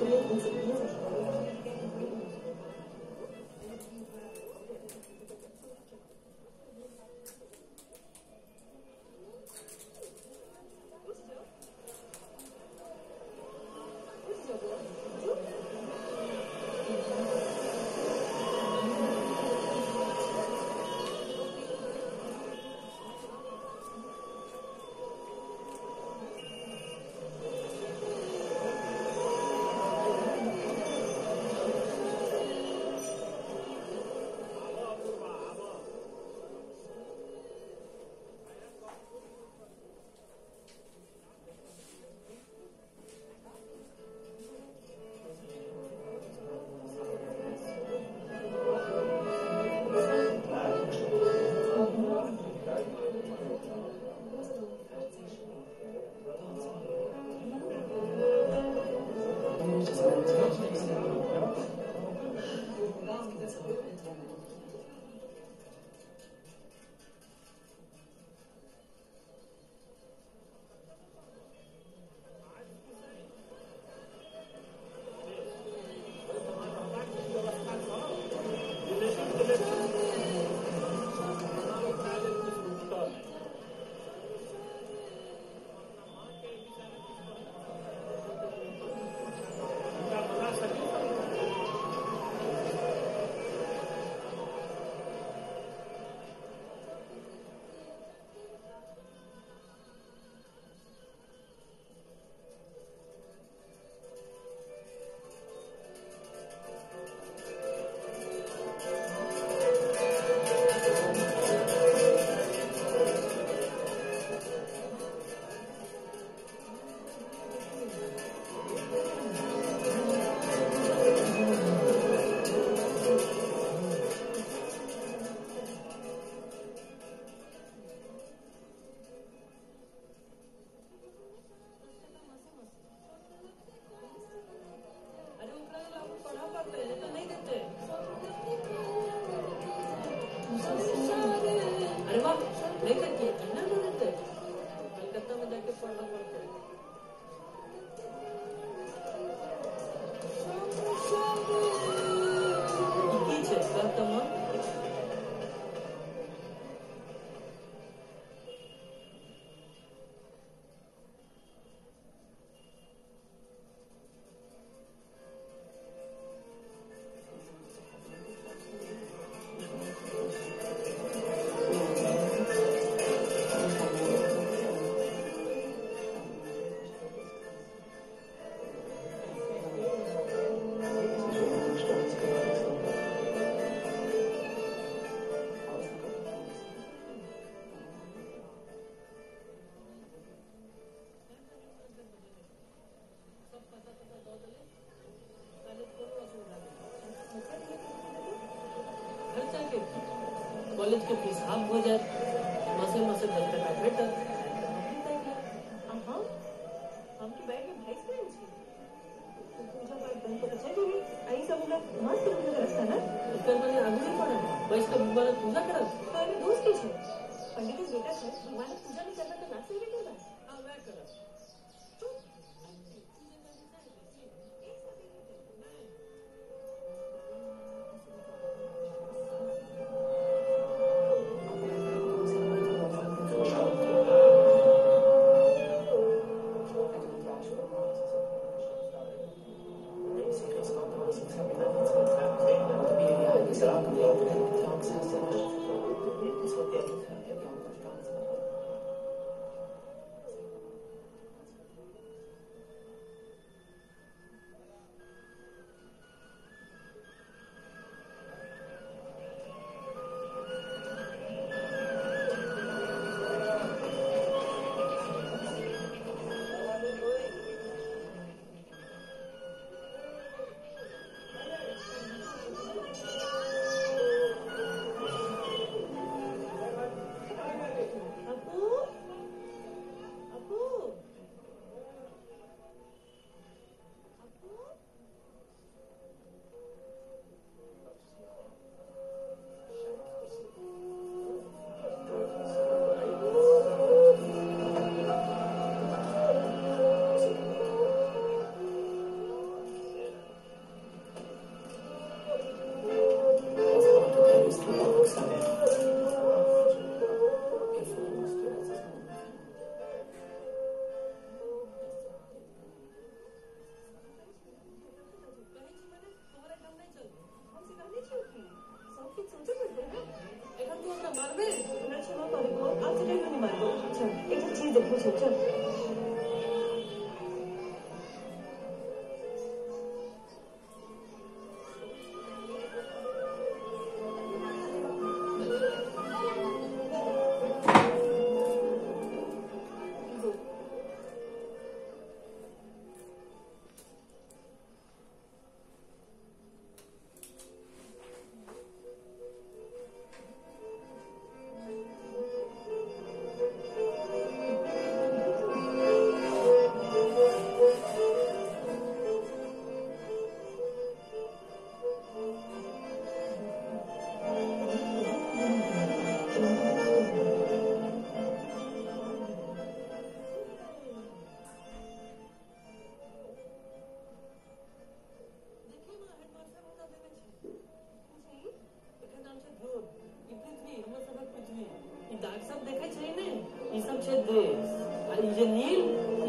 great college के fees half हो जाए मसे मसे दस टका भेटत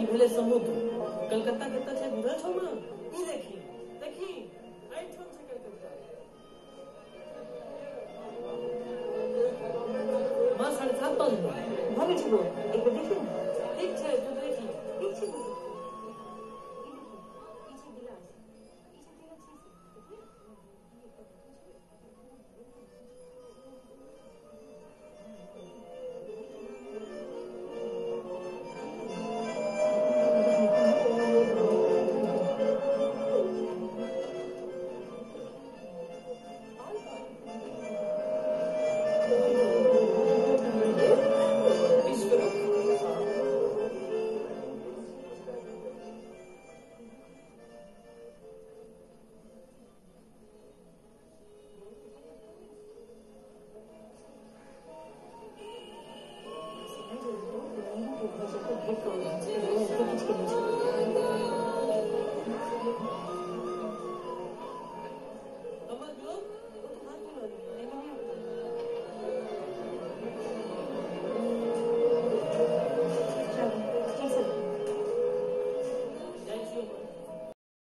ई भले समुद्र कलकत्ता कितना छे बुझल छौ ना ई देखी